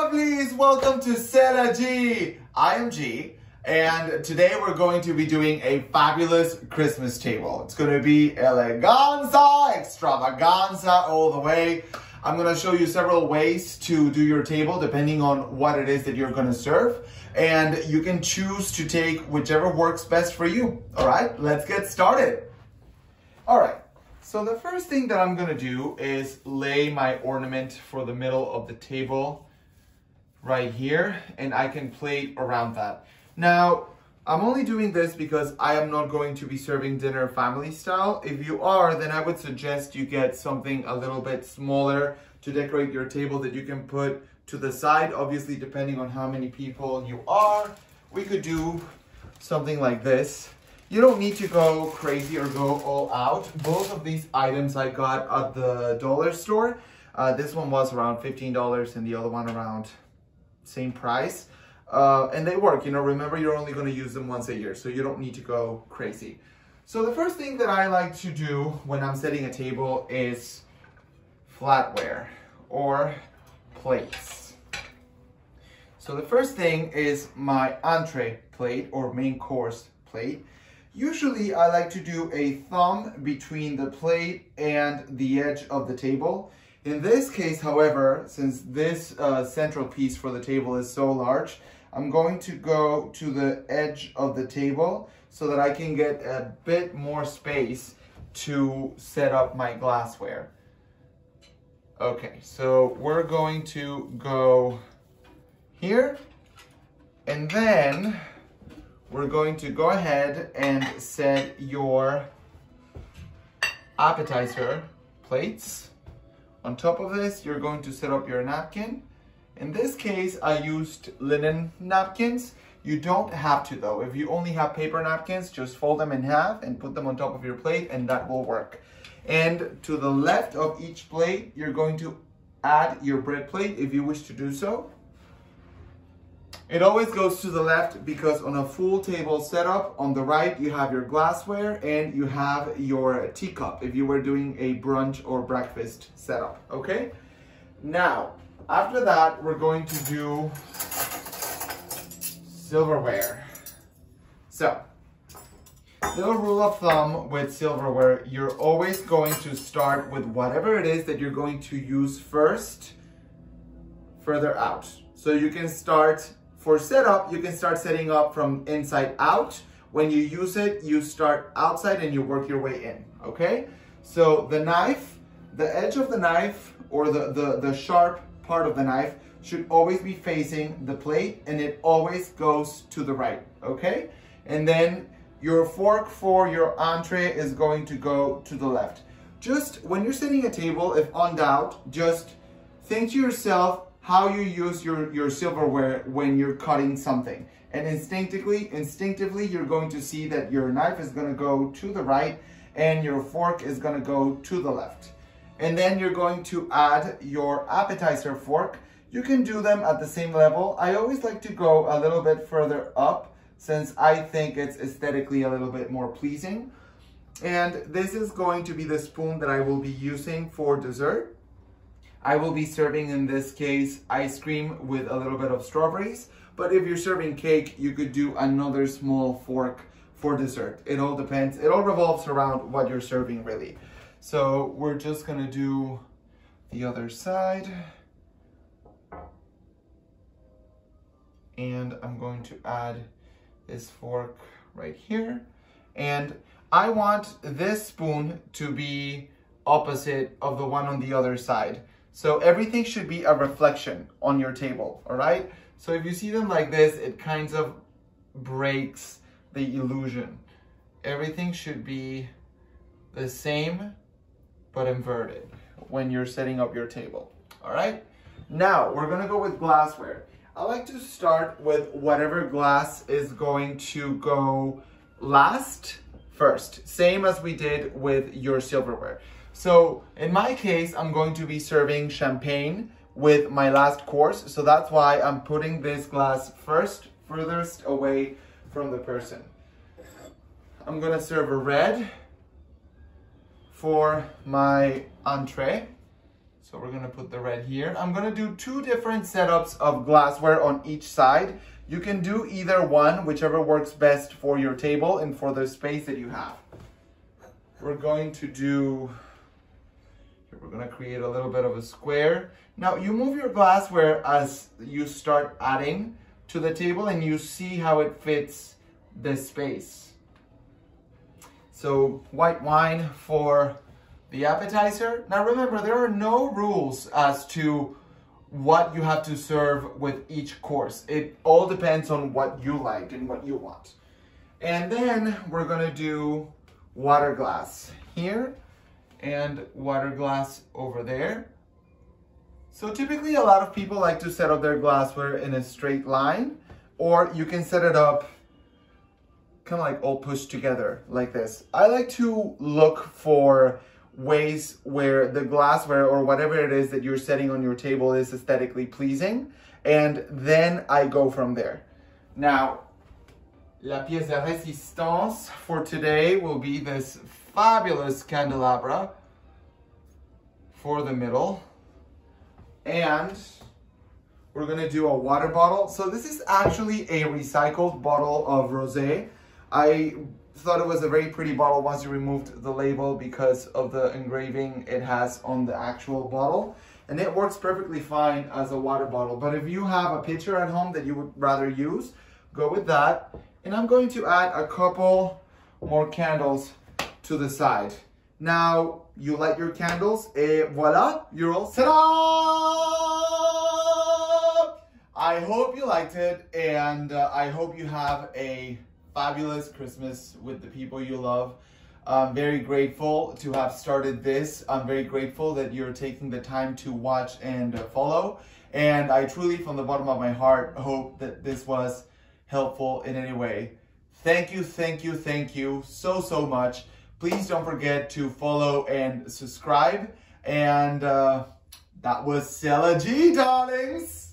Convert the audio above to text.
lovelies, welcome to C'est La G. I am G, and today we're going to be doing a fabulous Christmas table. It's going to be eleganza, extravaganza all the way. I'm going to show you several ways to do your table depending on what it is that you're going to serve. And you can choose to take whichever works best for you. All right, let's get started. All right, so the first thing that I'm gonna do is lay my ornament for the middle of the table right here, and I can plate around that. Now, I'm only doing this because I am not going to be serving dinner family style. If you are, then I would suggest you get something a little bit smaller to decorate your table that you can put to the side, obviously depending on how many people you are. We could do something like this. You don't need to go crazy or go all out. Both of these items I got at the dollar store. Uh, this one was around $15 and the other one around same price. Uh, and they work, you know, remember you're only gonna use them once a year, so you don't need to go crazy. So the first thing that I like to do when I'm setting a table is flatware or plates. So the first thing is my entree plate or main course plate. Usually I like to do a thumb between the plate and the edge of the table. In this case, however, since this uh, central piece for the table is so large, I'm going to go to the edge of the table so that I can get a bit more space to set up my glassware. Okay, so we're going to go here and then we're going to go ahead and set your appetizer plates. On top of this, you're going to set up your napkin. In this case, I used linen napkins. You don't have to though. If you only have paper napkins, just fold them in half and put them on top of your plate and that will work. And to the left of each plate, you're going to add your bread plate if you wish to do so. It always goes to the left because on a full table setup, on the right, you have your glassware and you have your teacup if you were doing a brunch or breakfast setup, okay? Now, after that, we're going to do silverware. So, little rule of thumb with silverware, you're always going to start with whatever it is that you're going to use first, further out. So you can start for setup, you can start setting up from inside out. When you use it, you start outside and you work your way in, okay? So the knife, the edge of the knife or the, the, the sharp part of the knife should always be facing the plate and it always goes to the right, okay? And then your fork for your entree is going to go to the left. Just when you're setting a table, if on doubt, just think to yourself, how you use your, your silverware when you're cutting something. And instinctively, instinctively, you're going to see that your knife is gonna go to the right and your fork is gonna go to the left. And then you're going to add your appetizer fork. You can do them at the same level. I always like to go a little bit further up since I think it's aesthetically a little bit more pleasing. And this is going to be the spoon that I will be using for dessert. I will be serving in this case ice cream with a little bit of strawberries. But if you're serving cake, you could do another small fork for dessert. It all depends. It all revolves around what you're serving really. So we're just gonna do the other side. And I'm going to add this fork right here. And I want this spoon to be opposite of the one on the other side. So everything should be a reflection on your table, all right? So if you see them like this, it kind of breaks the illusion. Everything should be the same, but inverted when you're setting up your table, all right? Now, we're gonna go with glassware. I like to start with whatever glass is going to go last first, same as we did with your silverware. So in my case, I'm going to be serving champagne with my last course. So that's why I'm putting this glass first, furthest away from the person. I'm gonna serve a red for my entree. So we're gonna put the red here. I'm gonna do two different setups of glassware on each side. You can do either one, whichever works best for your table and for the space that you have. We're going to do, we're gonna create a little bit of a square. Now you move your glassware as you start adding to the table and you see how it fits the space. So white wine for the appetizer. Now remember, there are no rules as to what you have to serve with each course. It all depends on what you like and what you want. And then we're gonna do water glass here and water glass over there. So typically a lot of people like to set up their glassware in a straight line or you can set it up kind of like all pushed together like this. I like to look for ways where the glassware or whatever it is that you're setting on your table is aesthetically pleasing. And then I go from there. Now, la pièce de résistance for today will be this fabulous candelabra for the middle. And we're gonna do a water bottle. So this is actually a recycled bottle of rosé. I thought it was a very pretty bottle once you removed the label because of the engraving it has on the actual bottle. And it works perfectly fine as a water bottle. But if you have a pitcher at home that you would rather use, go with that. And I'm going to add a couple more candles to the side. Now, you light your candles, and voila, you're all set up! I hope you liked it, and uh, I hope you have a fabulous Christmas with the people you love. I'm very grateful to have started this. I'm very grateful that you're taking the time to watch and follow. And I truly, from the bottom of my heart, hope that this was helpful in any way. Thank you, thank you, thank you so, so much. Please don't forget to follow and subscribe. And uh, that was C'est La G, darlings.